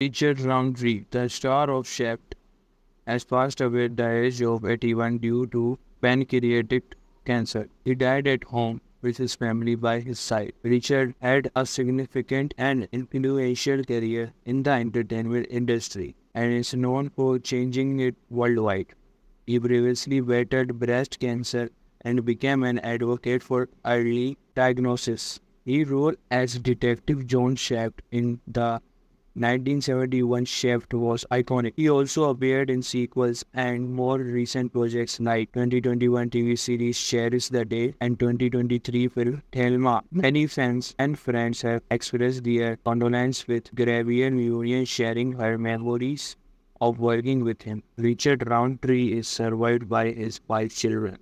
Richard Roundtree, the star of Shaft, has passed away at the age of 81 due to pancreatic cancer. He died at home with his family by his side. Richard had a significant and influential career in the entertainment industry and is known for changing it worldwide. He previously battled breast cancer and became an advocate for early diagnosis. He role as Detective John Shaft in the 1971 Shaft was iconic. He also appeared in sequels and more recent projects like 2021 TV series Cherish the Day and 2023 film Thelma. Many fans and friends have expressed their condolence with Xavier Union sharing her memories of working with him. Richard Roundtree is survived by his five children.